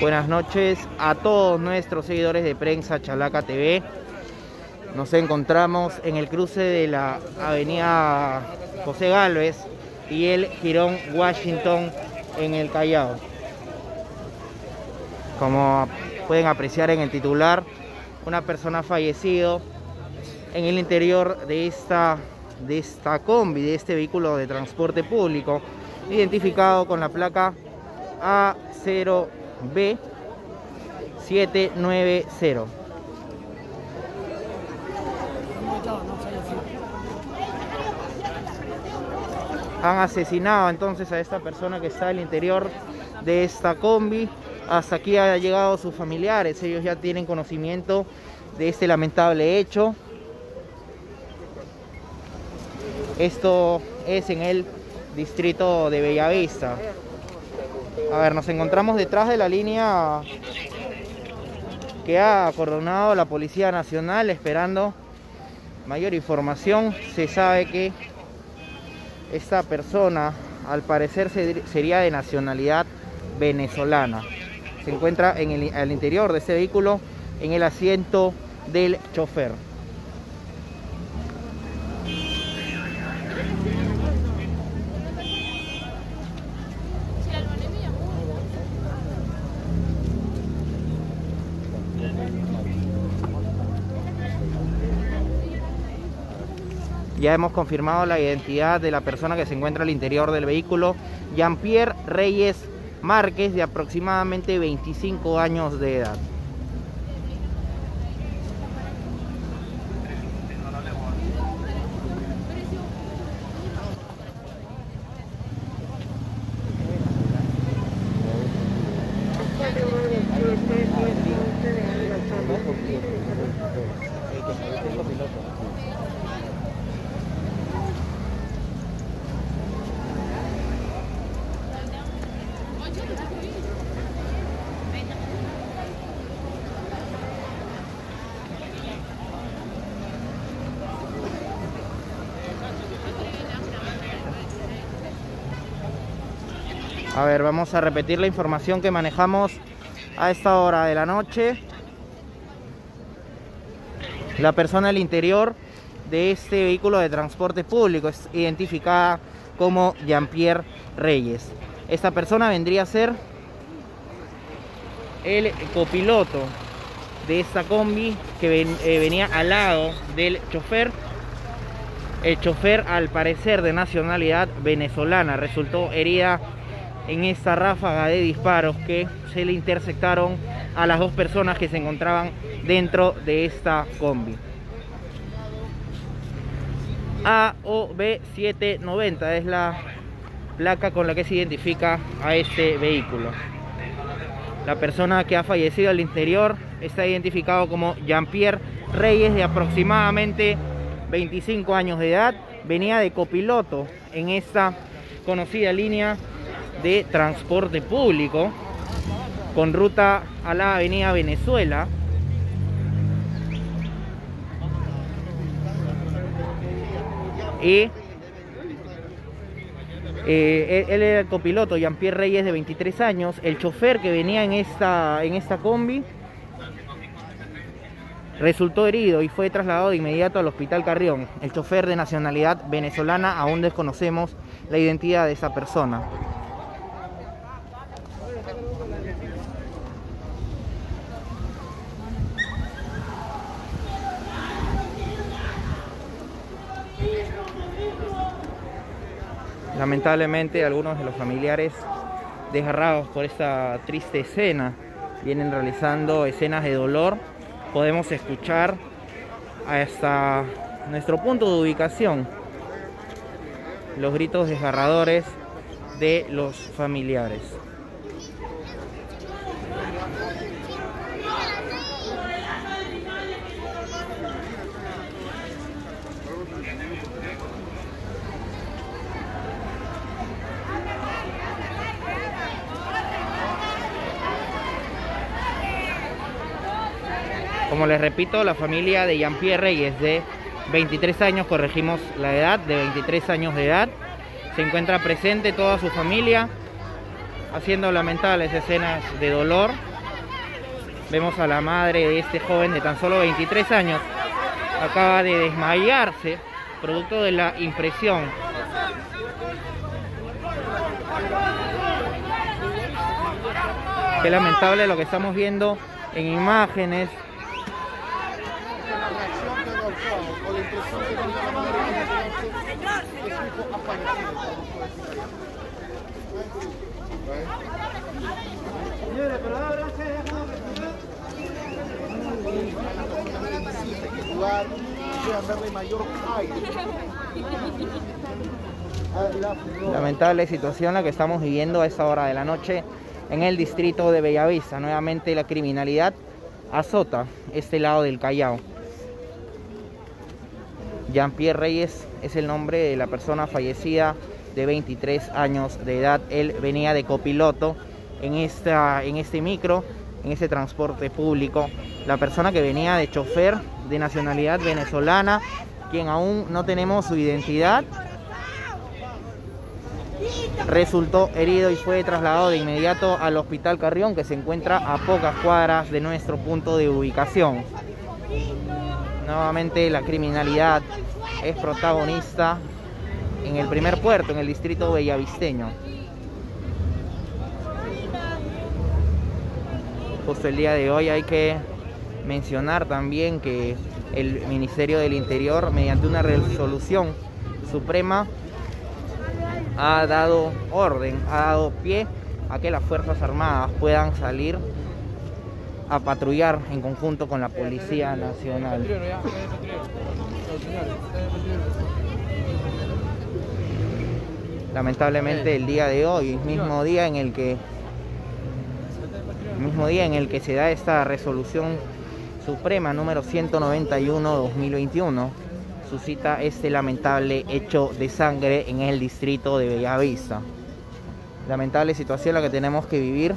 Buenas noches a todos nuestros seguidores de Prensa Chalaca TV. Nos encontramos en el cruce de la avenida José Galvez y el Girón Washington en el Callao. Como pueden apreciar en el titular, una persona ha fallecido en el interior de esta, de esta combi, de este vehículo de transporte público, identificado con la placa A0 Han asesinado entonces a esta persona que está al interior de esta combi. Hasta aquí ha llegado sus familiares. Ellos ya tienen conocimiento de este lamentable hecho. Esto es en el distrito de Bellavista. A ver, nos encontramos detrás de la línea que ha acordonado la Policía Nacional esperando mayor información. Se sabe que esta persona al parecer sería de nacionalidad venezolana. Se encuentra en el, al interior de este vehículo en el asiento del chofer. Ya hemos confirmado la identidad de la persona que se encuentra al interior del vehículo, Jean-Pierre Reyes Márquez, de aproximadamente 25 años de edad. A ver, vamos a repetir la información que manejamos a esta hora de la noche. La persona al interior de este vehículo de transporte público es identificada como Jean-Pierre Reyes. Esta persona vendría a ser el copiloto de esta combi que eh, venía al lado del chofer. El chofer, al parecer de nacionalidad venezolana, resultó herida en esta ráfaga de disparos que se le intersectaron a las dos personas que se encontraban dentro de esta combi. AOB790 es la placa con la que se identifica a este vehículo. La persona que ha fallecido al interior está identificado como Jean-Pierre Reyes de aproximadamente 25 años de edad. Venía de copiloto en esta conocida línea de transporte público con ruta a la avenida Venezuela. Y eh, él era el copiloto, Jean-Pierre Reyes, de 23 años. El chofer que venía en esta, en esta combi resultó herido y fue trasladado de inmediato al hospital Carrión. El chofer de nacionalidad venezolana, aún desconocemos la identidad de esa persona. Lamentablemente algunos de los familiares desgarrados por esta triste escena vienen realizando escenas de dolor. Podemos escuchar hasta nuestro punto de ubicación los gritos desgarradores de los familiares. Como les repito, la familia de Jean-Pierre Reyes de 23 años, corregimos la edad, de 23 años de edad, se encuentra presente toda su familia haciendo lamentables escenas de dolor. Vemos a la madre de este joven de tan solo 23 años, acaba de desmayarse producto de la impresión. Qué lamentable lo que estamos viendo en imágenes. Lamentable situación la que estamos viviendo a esa hora de la noche en el distrito de Bellavista. Nuevamente la criminalidad azota este lado del Callao. Jean-Pierre Reyes es el nombre de la persona fallecida de 23 años de edad. Él venía de copiloto en, esta, en este micro, en este transporte público. La persona que venía de chofer de nacionalidad venezolana, quien aún no tenemos su identidad, resultó herido y fue trasladado de inmediato al Hospital Carrión, que se encuentra a pocas cuadras de nuestro punto de ubicación. Nuevamente la criminalidad es protagonista en el primer puerto, en el distrito bellavisteño. Justo el día de hoy hay que mencionar también que el Ministerio del Interior, mediante una resolución suprema, ha dado orden, ha dado pie a que las Fuerzas Armadas puedan salir a patrullar en conjunto con la Policía Nacional. Lamentablemente el día de hoy, mismo día en el que mismo día en el que se da esta resolución suprema número 191-2021, suscita este lamentable hecho de sangre en el distrito de Bellavista. Lamentable situación la que tenemos que vivir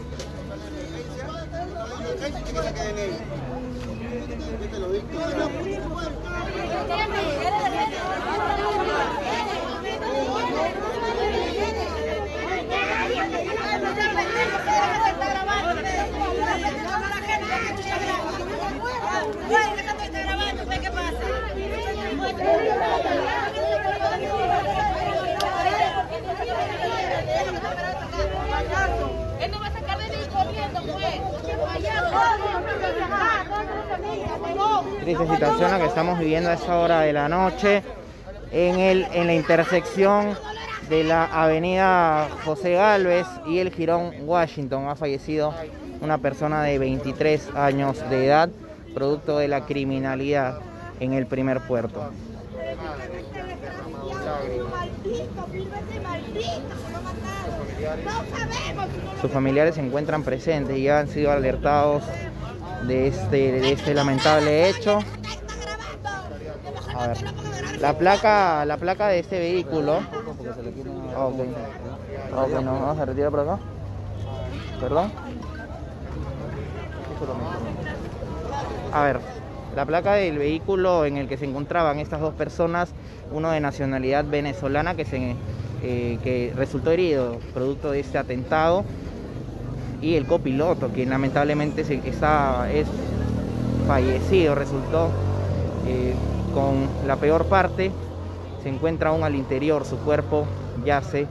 Triste situación la que estamos viviendo a esa hora de la noche en, el, en la intersección de la avenida José Galvez y el Girón Washington. Ha fallecido una persona de 23 años de edad, producto de la criminalidad en el primer puerto. Sus familiares se encuentran presentes y han sido alertados de este, de este lamentable hecho. La placa, la placa de este vehículo. Ok, okay no, vamos a retirar por acá. Perdón. A ver, la placa del vehículo en el que se encontraban estas dos personas, uno de nacionalidad venezolana que, se, eh, que resultó herido producto de este atentado y el copiloto, que lamentablemente se, está, es fallecido, resultó eh, con la peor parte, se encuentra aún al interior, su cuerpo yace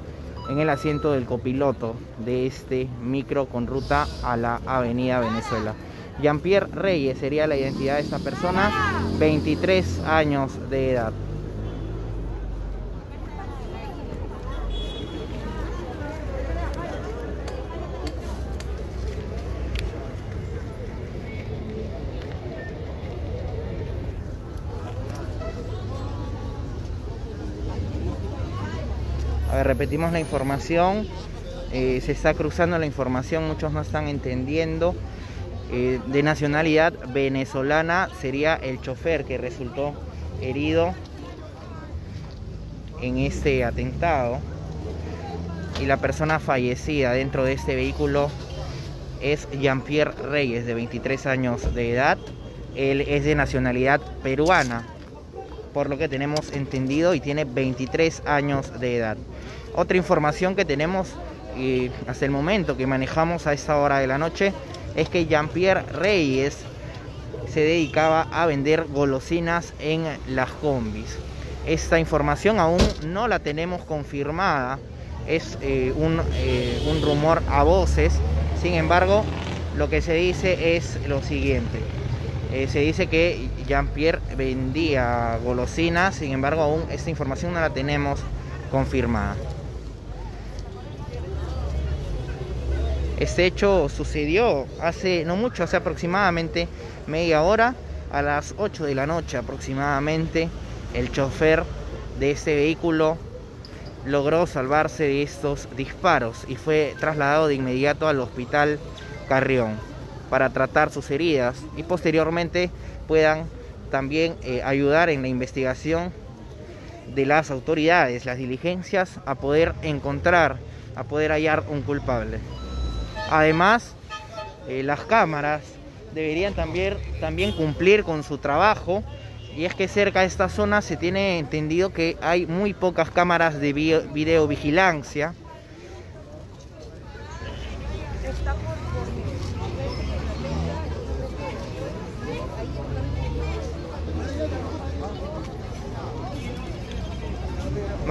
en el asiento del copiloto de este micro con ruta a la avenida Venezuela. Jean-Pierre Reyes sería la identidad de esta persona, 23 años de edad. Repetimos la información, eh, se está cruzando la información, muchos no están entendiendo. Eh, de nacionalidad venezolana sería el chofer que resultó herido en este atentado. Y la persona fallecida dentro de este vehículo es Jean-Pierre Reyes de 23 años de edad. Él es de nacionalidad peruana, por lo que tenemos entendido, y tiene 23 años de edad. Otra información que tenemos hasta el momento que manejamos a esta hora de la noche es que Jean-Pierre Reyes se dedicaba a vender golosinas en las combis. Esta información aún no la tenemos confirmada, es eh, eh, un rumor a voces, sin embargo lo que se dice es lo siguiente. Eh, se dice que Jean-Pierre vendía golosinas, sin embargo aún esta información no la tenemos confirmada. Este hecho sucedió hace no mucho, hace aproximadamente media hora, a las 8 de la noche aproximadamente. El chofer de este vehículo logró salvarse de estos disparos y fue trasladado de inmediato al hospital Carrión para tratar sus heridas y posteriormente puedan también eh, ayudar en la investigación de las autoridades, las diligencias, a poder encontrar, a poder hallar un culpable. Además, eh, las cámaras deberían también, también cumplir con su trabajo y es que cerca de esta zona se tiene entendido que hay muy pocas cámaras de videovigilancia.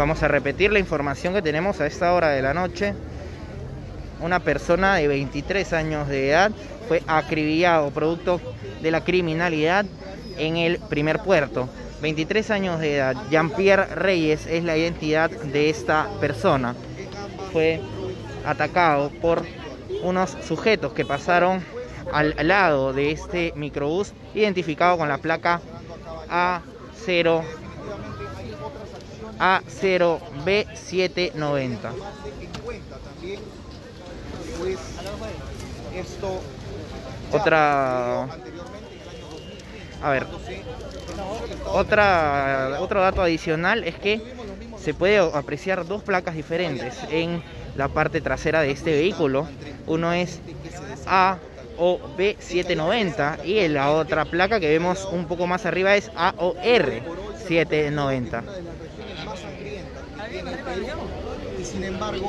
Vamos a repetir la información que tenemos a esta hora de la noche. Una persona de 23 años de edad fue acribillado producto de la criminalidad en el primer puerto. 23 años de edad. Jean-Pierre Reyes es la identidad de esta persona. Fue atacado por unos sujetos que pasaron al lado de este microbús identificado con la placa A0 A0B790. Otra a ver, otra, otro dato adicional es que se puede apreciar dos placas diferentes en la parte trasera de este vehículo. Uno es A o B790 y la otra placa que vemos un poco más arriba es AOR 790 y sin embargo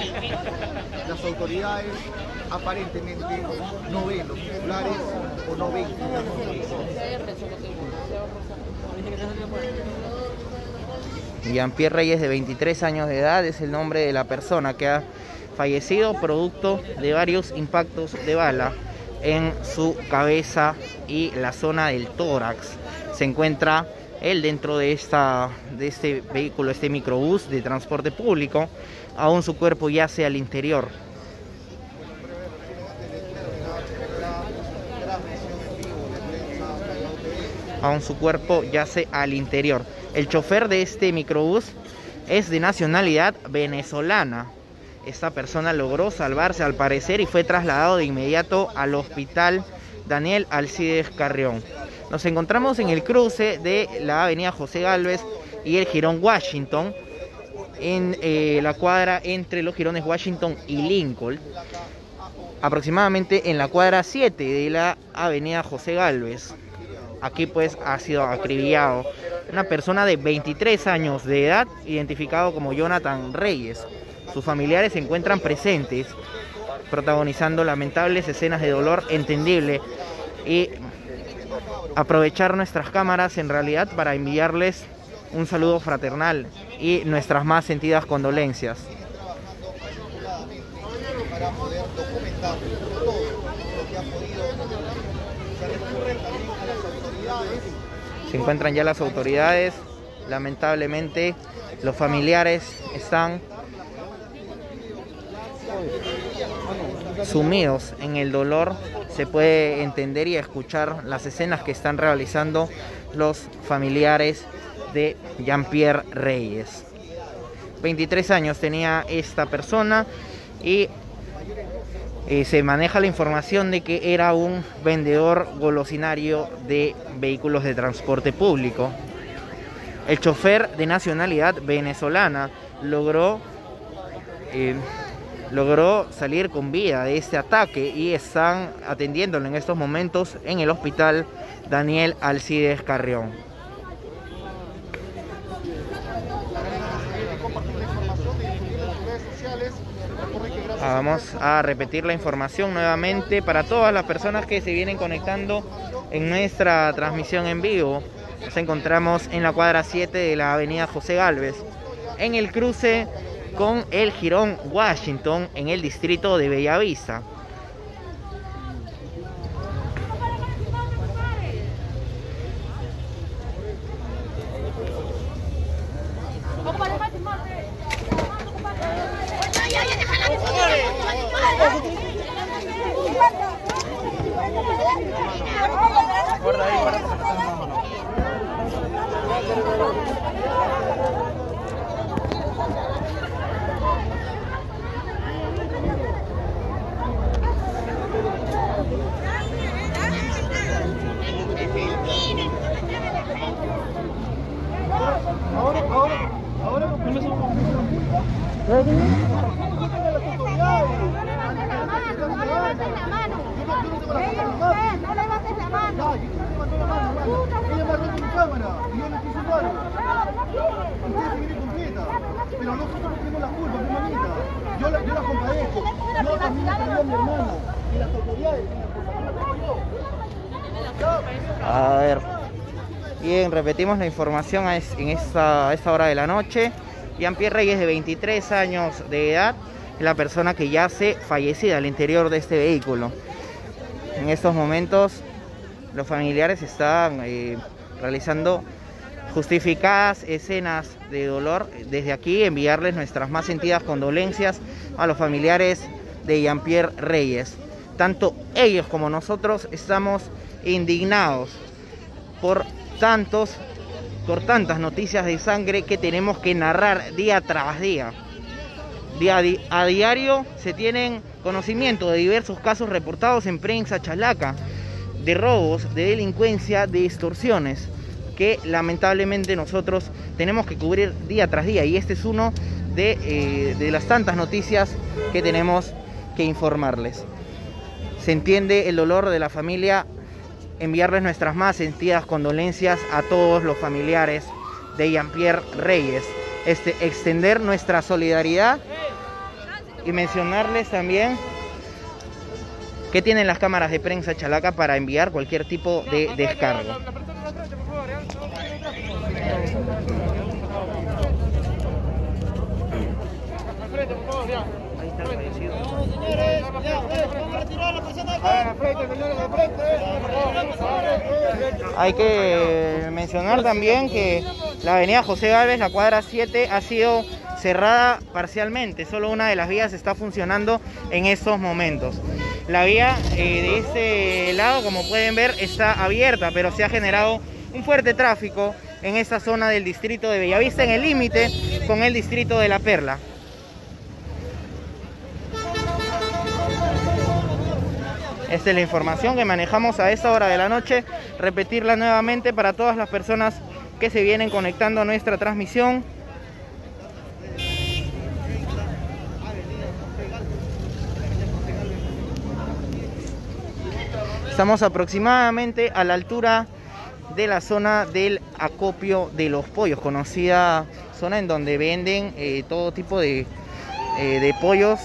las autoridades aparentemente no ven los titulares o no ven Jean-Pierre Reyes, de 23 años de edad, es el nombre de la persona que ha fallecido producto de varios impactos de bala en su cabeza y la zona del tórax. Se encuentra él dentro de, esta, de este vehículo, este microbús de transporte público, aún su cuerpo yace al interior. Aún su cuerpo yace al interior. El chofer de este microbús es de nacionalidad venezolana. Esta persona logró salvarse al parecer y fue trasladado de inmediato al hospital Daniel Alcides Carrión. Nos encontramos en el cruce de la avenida José Galvez y el Girón Washington, en eh, la cuadra entre los Girones Washington y Lincoln, aproximadamente en la cuadra 7 de la avenida José Galvez. Aquí pues ha sido acribillado una persona de 23 años de edad, identificado como Jonathan Reyes. Sus familiares se encuentran presentes, protagonizando lamentables escenas de dolor entendible y aprovechar nuestras cámaras en realidad para enviarles un saludo fraternal y nuestras más sentidas condolencias. Se encuentran ya las autoridades, lamentablemente los familiares están sumidos en el dolor se puede entender y escuchar las escenas que están realizando los familiares de Jean-Pierre Reyes. 23 años tenía esta persona y eh, se maneja la información de que era un vendedor golosinario de vehículos de transporte público. El chofer de nacionalidad venezolana logró eh, logró salir con vida de este ataque y están atendiéndolo en estos momentos en el hospital Daniel Alcides Carrión. Vamos a repetir la información nuevamente para todas las personas que se vienen conectando en nuestra transmisión en vivo. Nos encontramos en la cuadra 7 de la avenida José Galvez, en el cruce con el Girón Washington en el distrito de Bellavista. A ver. Bien, repetimos la información en esta, esta hora de la noche. Jean-Pierre Reyes, de 23 años de edad, es la persona que yace fallecida al interior de este vehículo. En estos momentos, los familiares están eh, realizando justificadas escenas de dolor. Desde aquí, enviarles nuestras más sentidas condolencias a los familiares de Jean-Pierre Reyes. Tanto ellos como nosotros estamos indignados por tantos por tantas noticias de sangre que tenemos que narrar día tras día. a diario se tienen conocimiento de diversos casos reportados en prensa chalaca, de robos, de delincuencia, de extorsiones, que lamentablemente nosotros tenemos que cubrir día tras día. Y este es uno de, eh, de las tantas noticias que tenemos que informarles. Se entiende el dolor de la familia enviarles nuestras más sentidas condolencias a todos los familiares de Jean-Pierre Reyes. Este, extender nuestra solidaridad y mencionarles también que tienen las cámaras de prensa Chalaca para enviar cualquier tipo de descargo. Hay que mencionar también que la avenida José Gálvez, la cuadra 7, ha sido cerrada parcialmente. Solo una de las vías está funcionando en estos momentos. La vía eh, de este lado, como pueden ver, está abierta, pero se ha generado un fuerte tráfico en esta zona del distrito de Bellavista, en el límite con el distrito de La Perla. Esta es la información que manejamos a esta hora de la noche. Repetirla nuevamente para todas las personas que se vienen conectando a nuestra transmisión. Estamos aproximadamente a la altura de la zona del acopio de los pollos, conocida zona en donde venden eh, todo tipo de, eh, de pollos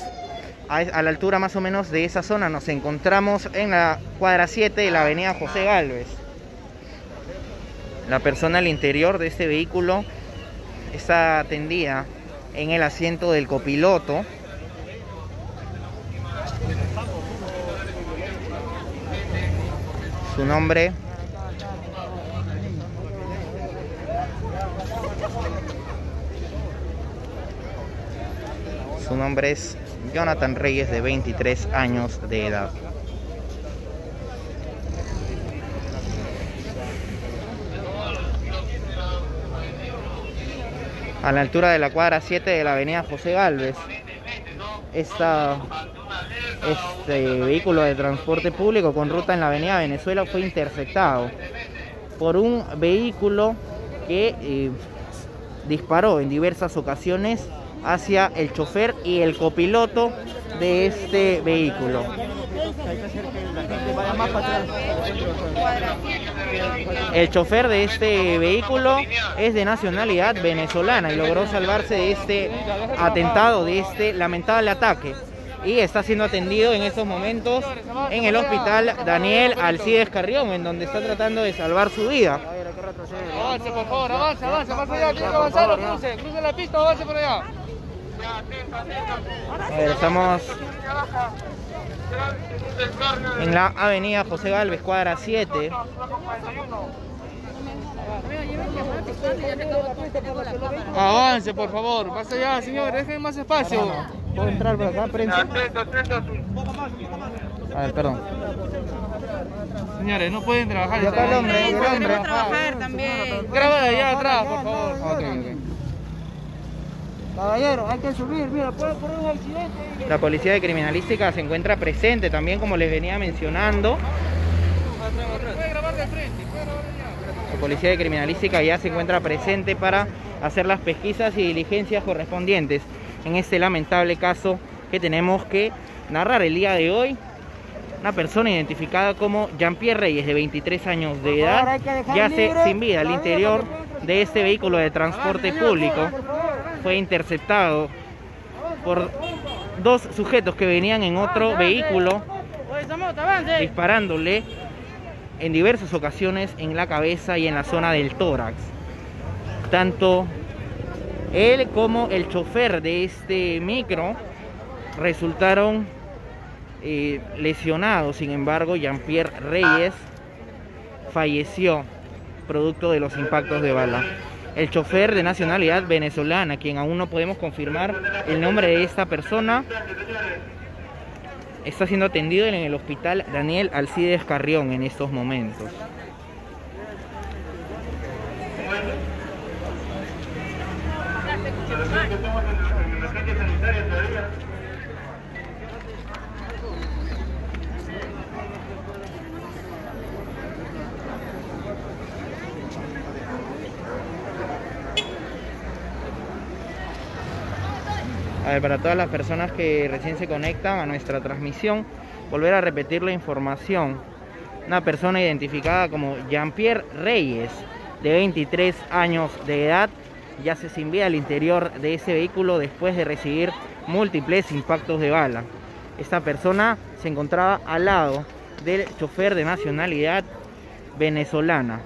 a, la altura más o menos de esa zona nos encontramos en la cuadra 7 de la avenida José Galvez. La persona al interior de este vehículo está atendida en el asiento del copiloto. Su nombre Su nombre es Jonathan Reyes de 23 años de edad. A la altura de la cuadra 7 de la avenida José Galvez, este vehículo de transporte público con ruta en la avenida Venezuela fue interceptado por un vehículo que eh, disparó en diversas ocasiones hacia el chofer y el copiloto de este vehículo. El chofer de este vehículo es de nacionalidad venezolana y logró salvarse de este atentado, de este lamentable ataque. Y está siendo atendido en estos momentos en el hospital Daniel Alcides Carrión, en donde está tratando de salvar su vida. Avance, por favor, avance, avance, más allá, tiene que avanzar, cruce, cruce la pista, avance por allá. A ver, estamos en la avenida José Galvez, cuadra 7. Avance, por favor, más allá, señor, dejen más espacio. ¿Puedo entrar por acá, prensa? A ver, perdón. Señores, no pueden trabajar. Y acá el hombre, el hombre. trabajar. también. Graba de allá atrás, por favor. Ok, ok. Caballero, hay que subir, mira, por, por un accidente. La policía de criminalística se encuentra presente también, como les venía mencionando. Puede grabar de frente, puede grabar de allá. La policía de criminalística ya se encuentra presente para hacer las pesquisas y diligencias correspondientes en este lamentable caso que tenemos que narrar el día de hoy. Una persona identificada como Jean-Pierre Reyes, de 23 años de edad, yace sin vida al interior de este vehículo de transporte público. Fue interceptado por dos sujetos que venían en otro vehículo disparándole en diversas ocasiones en la cabeza y en la zona del tórax. Tanto él como el chofer de este micro resultaron eh, lesionados. Sin embargo, Jean-Pierre Reyes falleció producto de los impactos de bala. El chofer de nacionalidad venezolana, quien aún no podemos confirmar el nombre de esta persona, está siendo atendido en el hospital Daniel Alcides Carrión en estos momentos. Para todas las personas que recién se conectan a nuestra transmisión, volver a repetir la información. Una persona identificada como Jean-Pierre Reyes, de 23 años de edad, yace sin vida al interior de ese vehículo después de recibir múltiples impactos de bala. Esta persona se encontraba al lado del chofer de nacionalidad venezolana.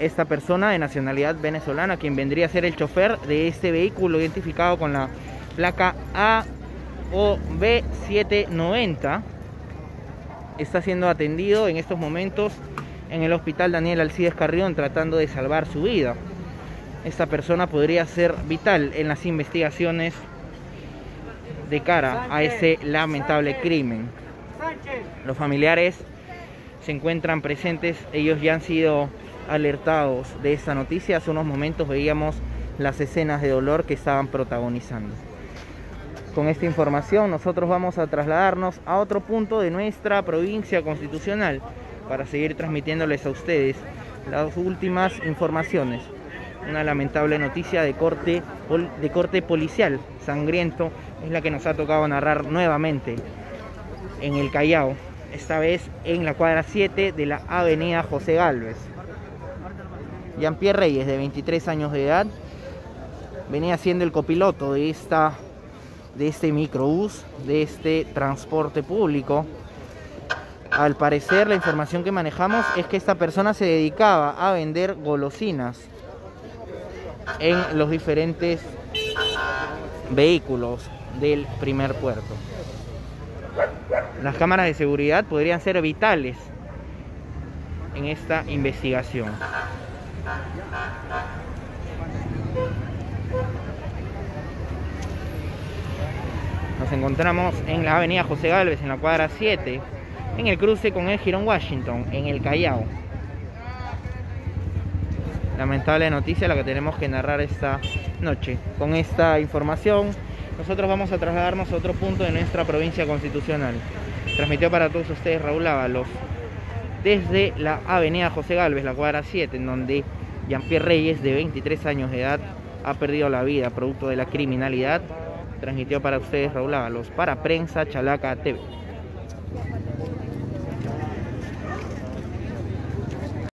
Esta persona de nacionalidad venezolana, quien vendría a ser el chofer de este vehículo identificado con la placa AOB790, está siendo atendido en estos momentos en el hospital Daniel Alcides Carrión tratando de salvar su vida. Esta persona podría ser vital en las investigaciones de cara a ese lamentable crimen. Los familiares se encuentran presentes, ellos ya han sido alertados de esta noticia. Hace unos momentos veíamos las escenas de dolor que estaban protagonizando. Con esta información nosotros vamos a trasladarnos a otro punto de nuestra provincia constitucional para seguir transmitiéndoles a ustedes las últimas informaciones. Una lamentable noticia de corte, de corte policial sangriento es la que nos ha tocado narrar nuevamente en el Callao, esta vez en la cuadra 7 de la avenida José Galvez. Jean-Pierre Reyes, de 23 años de edad, venía siendo el copiloto de, esta, de este microbús, de este transporte público. Al parecer, la información que manejamos es que esta persona se dedicaba a vender golosinas en los diferentes vehículos del primer puerto. Las cámaras de seguridad podrían ser vitales en esta investigación. Nos encontramos en la avenida José Galvez, en la cuadra 7, en el cruce con el Girón Washington, en el Callao. Lamentable noticia la que tenemos que narrar esta noche. Con esta información, nosotros vamos a trasladarnos a otro punto de nuestra provincia constitucional. Transmitió para todos ustedes Raúl Ábalos desde la avenida José Galvez, la cuadra 7, en donde Jean-Pierre Reyes, de 23 años de edad, ha perdido la vida producto de la criminalidad. Transmitió para ustedes Raúl Ábalos para Prensa Chalaca TV.